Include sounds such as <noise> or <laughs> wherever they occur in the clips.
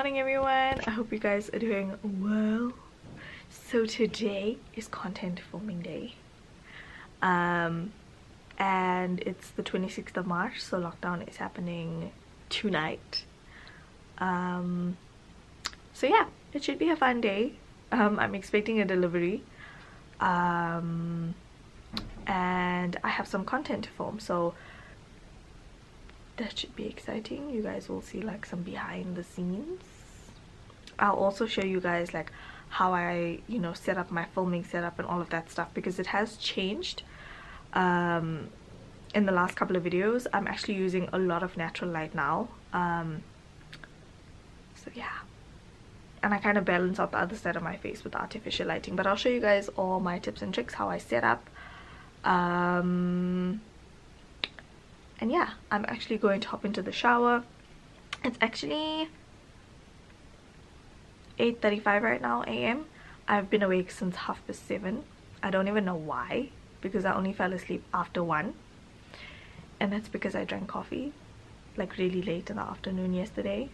morning everyone. I hope you guys are doing well. So today is content filming day. Um and it's the 26th of march so lockdown is happening tonight. Um so yeah it should be a fun day. Um i'm expecting a delivery. Um and i have some content to film so that should be exciting. You guys will see like some behind the scenes. I'll also show you guys like how i you know set up my filming setup and all of that stuff because it has changed um in the last couple of videos. I'm actually using a lot of natural light now um so yeah. And I kind of balance out the other side of my face with artificial lighting but I'll show you guys all my tips and tricks how I set up um, and yeah i'm actually going to hop into the shower. It's actually 8:35 right now am i've been awake since half past seven. I don't even know why because i only fell asleep after one. And that's because i drank coffee like really late in the afternoon yesterday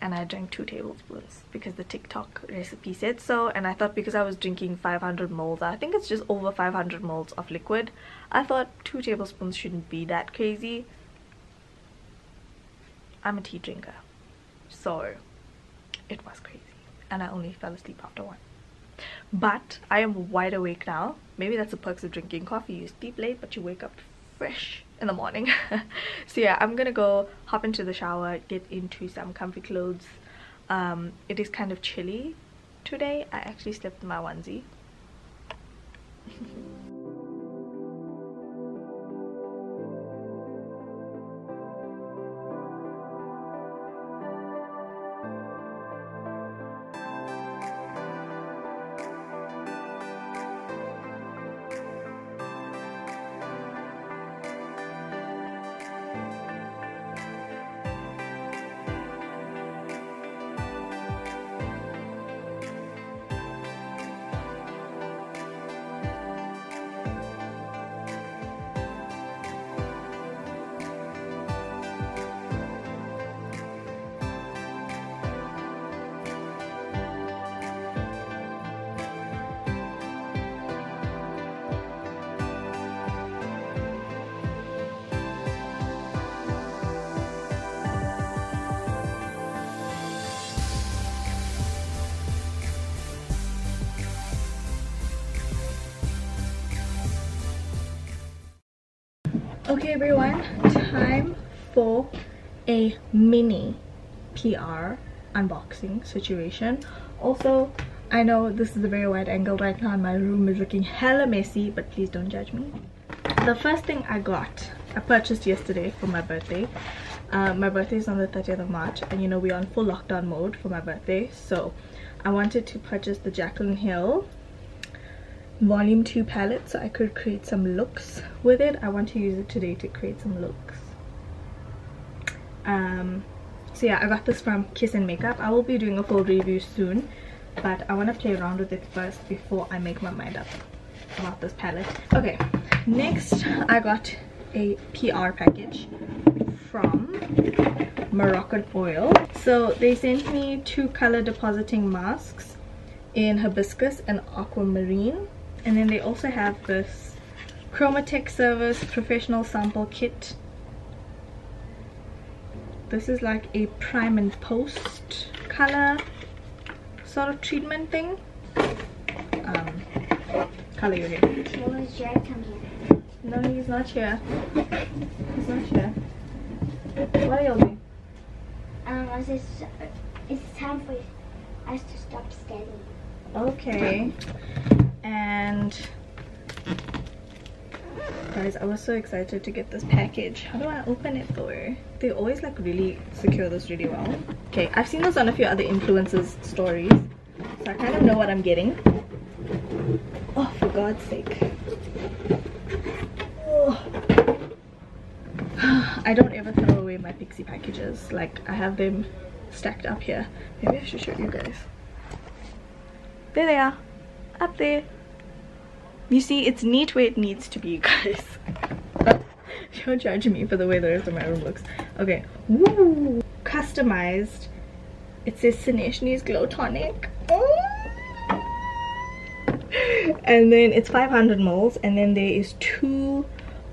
and I drank two tablespoons because the TikTok recipe said so and I thought because I was drinking 500 ml I think it's just over 500 ml of liquid I thought two tablespoons shouldn't be that crazy. I'm a tea drinker so it was crazy and I only fell asleep after one. But I am wide awake now. Maybe that's the perks of drinking coffee. You sleep late but you wake up fresh in the morning. <laughs> So yeah i'm gonna go hop into the shower get into some comfy clothes. Um, it is kind of chilly today. I actually slept in my onesie <laughs> okay everyone time for a mini PR unboxing situation. Also I know this is a very wide angle right now and my room is looking hella messy but please don't judge me. The first thing I got I purchased yesterday for my birthday. Uh, my birthday is on the 30th of March and you know we're on full lockdown mode for my birthday. So I wanted to purchase the Jaclyn Hill volume 2 palette so I could create some looks with it. I want to use it today to create some looks. Um, so yeah, I got this from Kiss and Makeup. I will be doing a full review soon, but I want to play around with it first before I make my mind up about this palette. Okay, next I got a PR package from Moroccan Oil. So they sent me two color depositing masks in hibiscus and aquamarine and then they also have this Chromatech Service Professional Sample Kit. This is like a prime and post color sort of treatment thing. Um, color your hair. No, he's not here. He's not here. What are you doing? Um, it's, it's time for us to stop standing. Okay and guys i was so excited to get this package. How do i open it though they always like really secure this really well. Okay i've seen this on a few other influencers stories so i kind of know what i'm getting. Oh for god's sake. Oh. <sighs> i don't ever throw away my Pixi packages. Like i have them stacked up here. Maybe i should show you guys. There they are up there. You see it's neat where it needs to be <laughs> guys. Don't judge me for the way the rest of my room looks okay. Woo! customized. It says Saneshni's glow tonic. Oh! And then it's 500 mils and then there is two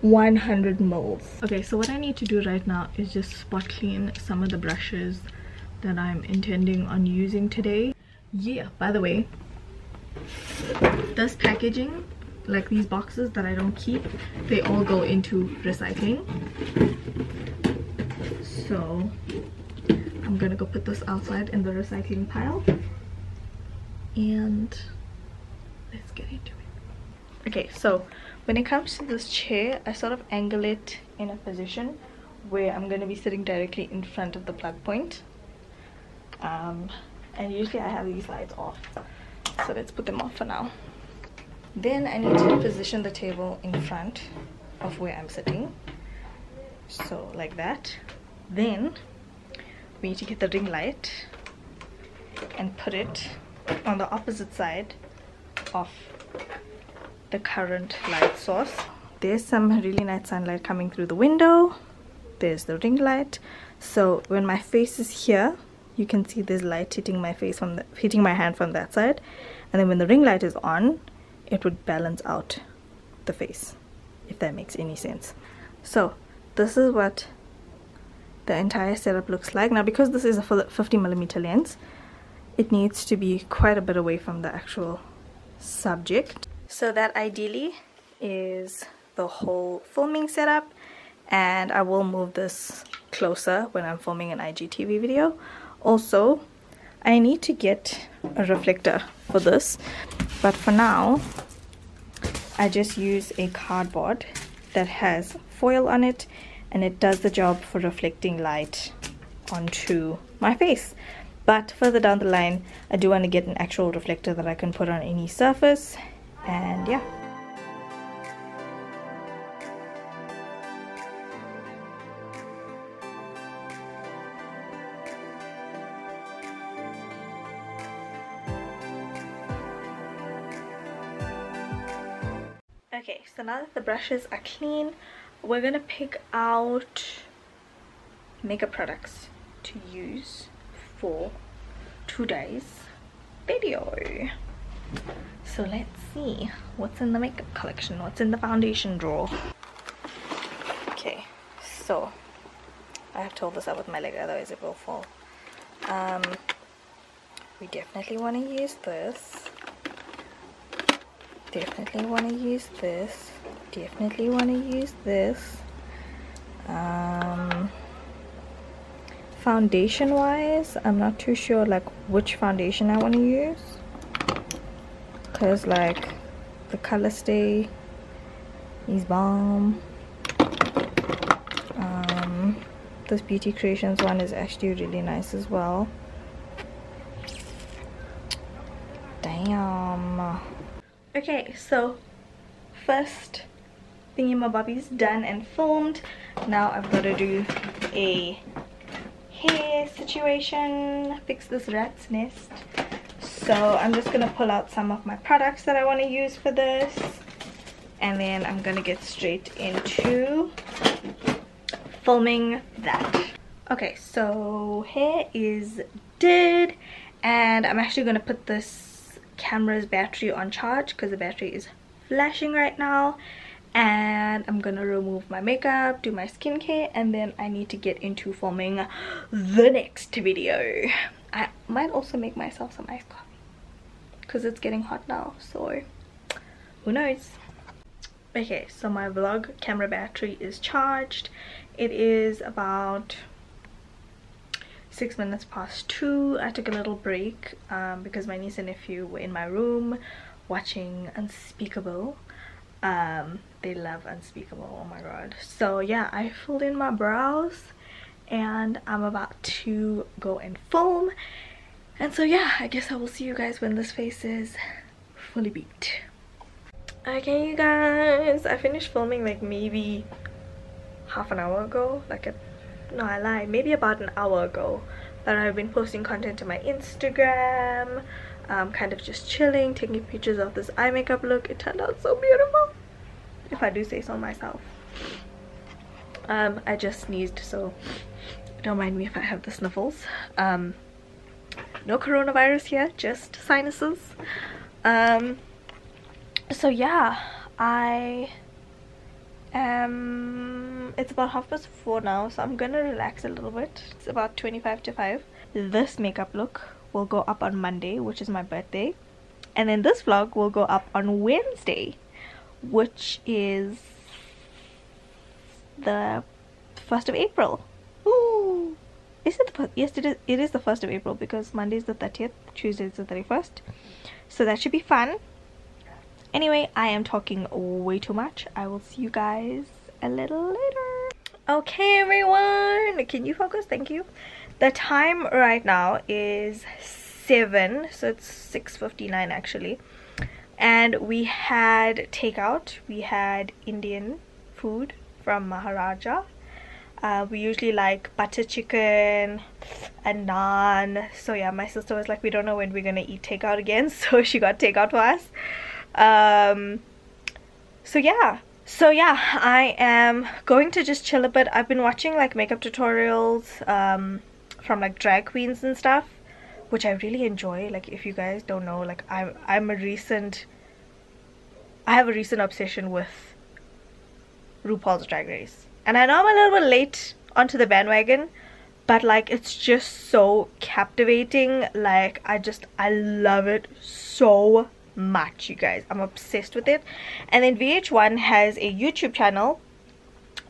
100 mils okay so what i need to do right now is just spot clean some of the brushes that i'm intending on using today. Yeah by the way this packaging like these boxes that i don't keep they all go into recycling. So i'm gonna go put this outside in the recycling pile. And let's get into it. Okay so when it comes to this chair i sort of angle it in a position where i'm to be sitting directly in front of the plug point. Um, and usually i have these lights off so let's put them off for now. Then i need to position the table in front of where i'm sitting. So like that. Then we need to get the ring light and put it on the opposite side of the current light source. There's some really nice sunlight coming through the window. There's the ring light. So when my face is here you can see this light hitting my face from the, hitting my hand from that side. And then when the ring light is on it would balance out the face if that makes any sense. So this is what the entire setup looks like. Now because this is a 50 millimeter lens it needs to be quite a bit away from the actual subject. So that ideally is the whole filming setup. And I will move this closer when I'm filming an IGTV video also I need to get a reflector for this but for now I just use a cardboard that has foil on it and it does the job for reflecting light onto my face. But further down the line I do want to get an actual reflector that I can put on any surface and yeah okay so now that the brushes are clean we're gonna pick out makeup products to use for today's video. So let's see what's in the makeup collection what's in the foundation drawer. Okay so I have to hold this up with my leg otherwise it will fall. Um, we definitely want to use this definitely want to use this. Definitely want to use this. Um, foundation wise i'm not too sure like which foundation i want to use. Because like the Colorstay is bomb. Um, this beauty creations one is actually really nice as well okay so first thingy my bobby's done and filmed now i've got to do a hair situation fix this rat's nest. So i'm just gonna pull out some of my products that i want to use for this. And then i'm gonna get straight into filming that. Okay so hair is dead. And i'm actually gonna put this camera's battery on charge because the battery is flashing right now and I'm gonna remove my makeup, do my skincare, and then I need to get into filming the next video. I might also make myself some iced coffee because it's getting hot now, so who knows. Okay, so my vlog camera battery is charged. It is about six minutes past two. I took a little break um, because my niece and nephew were in my room watching Unspeakable. Um they love unspeakable oh my god. So yeah i filled in my brows and i'm about to go and film and so yeah i guess i will see you guys when this face is fully beat. Okay you guys i finished filming like maybe half an hour ago like a no i lied maybe about an hour ago that i've been posting content to my instagram um, kind of just chilling taking pictures of this eye makeup look it turned out so beautiful if I do say so myself um, I just sneezed so don't mind me if I have the sniffles. Um, no coronavirus here, just sinuses. Um, so yeah, I am. It's about half past four now, so I'm gonna relax a little bit. It's about 25 to 5. This makeup look will go up on Monday, which is my birthday, and then this vlog will go up on Wednesday, which is the 1st of April. Ooh. Is it the yes it is it is the 1st of April because Monday is the 30th, Tuesday is the 31st. So that should be fun. Anyway, I am talking way too much. I will see you guys a little later. Okay everyone, can you focus? Thank you. The time right now is 7, so it's 6.59 actually. And we had takeout, we had Indian food from Maharaja uh, we usually like butter chicken and naan so yeah my sister was like we don't know when we're gonna eat takeout again <laughs> so she got takeout for us um, so yeah. So yeah I am going to just chill a bit. I've been watching like makeup tutorials um, from like drag queens and stuff which I really enjoy. Like if you guys don't know like I'm, I'm a recent I have a recent obsession with RuPaul's Drag Race. And I know I'm a little bit late onto the bandwagon but like it's just so captivating. Like I just I love it so much you guys. I'm obsessed with it. And then VH1 has a YouTube channel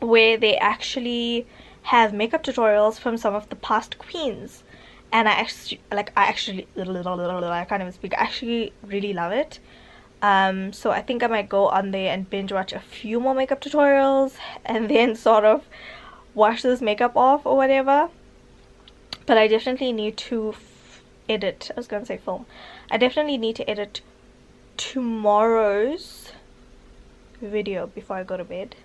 where they actually have makeup tutorials from some of the past queens. And I actually like I actually I can't even speak. I actually really love it. Um, so I think I might go on there and binge watch a few more makeup tutorials <laughs> and then sort of wash this makeup off or whatever. But I definitely need to edit. I was gonna say film. I definitely need to edit tomorrow's video before I go to bed.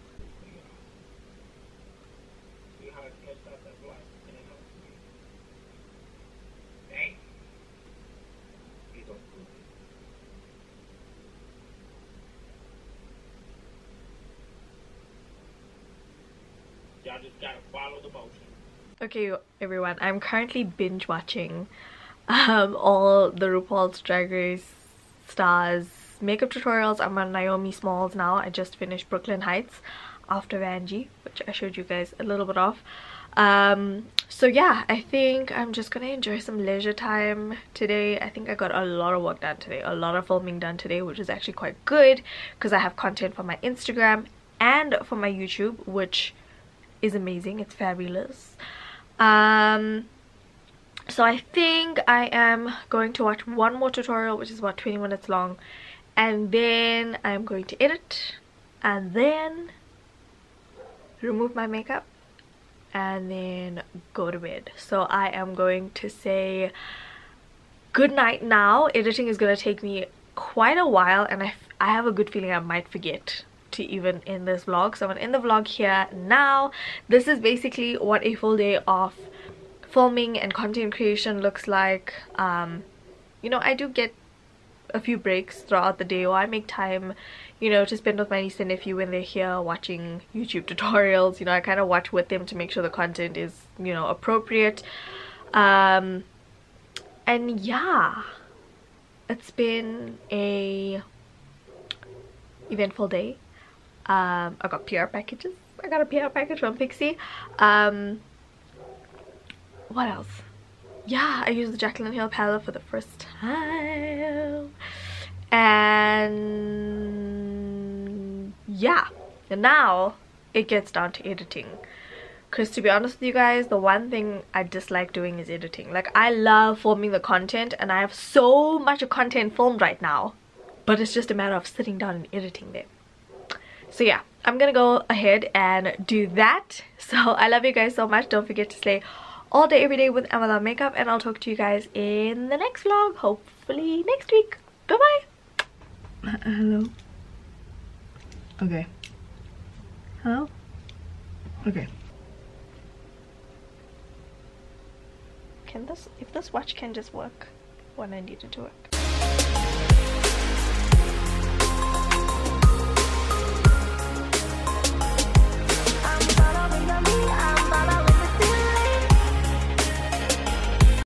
Okay, everyone, I'm currently binge watching um, all the RuPaul's Drag Race stars makeup tutorials. I'm on Naomi Smalls now. I just finished Brooklyn Hytes after Vanjie, which I showed you guys a little bit of. Um, so yeah, I think I'm just gonna enjoy some leisure time today. I think I got a lot of work done today, a lot of filming done today, which is actually quite good because I have content for my Instagram and for my YouTube, which is amazing it's fabulous um so i think i am going to watch one more tutorial which is about 20 minutes long and then i'm going to edit and then remove my makeup and then go to bed. So i am going to say good night now. Editing is going to take me quite a while and I, I have a good feeling i might forget to even end this vlog. So i'm in the vlog here now. This is basically what a full day of filming and content creation looks like um you know i do get a few breaks throughout the day or i make time you know to spend with my niece and nephew when they're here watching youtube <laughs> tutorials you know i kind of watch with them to make sure the content is you know appropriate um and yeah it's been a eventful day um, I got PR packages. I got a PR package from Pixi. Um, what else? Yeah, I used the Jaclyn Hill palette for the first time. And yeah, and now it gets down to editing. Because to be honest with you guys, the one thing I dislike doing is editing. Like, I love filming the content and I have so much content filmed right now. But it's just a matter of sitting down and editing them so yeah i'm gonna go ahead and do that <laughs> so i love you guys so much don't forget to slay all day every day with Amala makeup and i'll talk to you guys in the next vlog hopefully next week. Bye bye uh, hello? Okay. Hello? Okay. Can this if this watch can just work when i need it? to work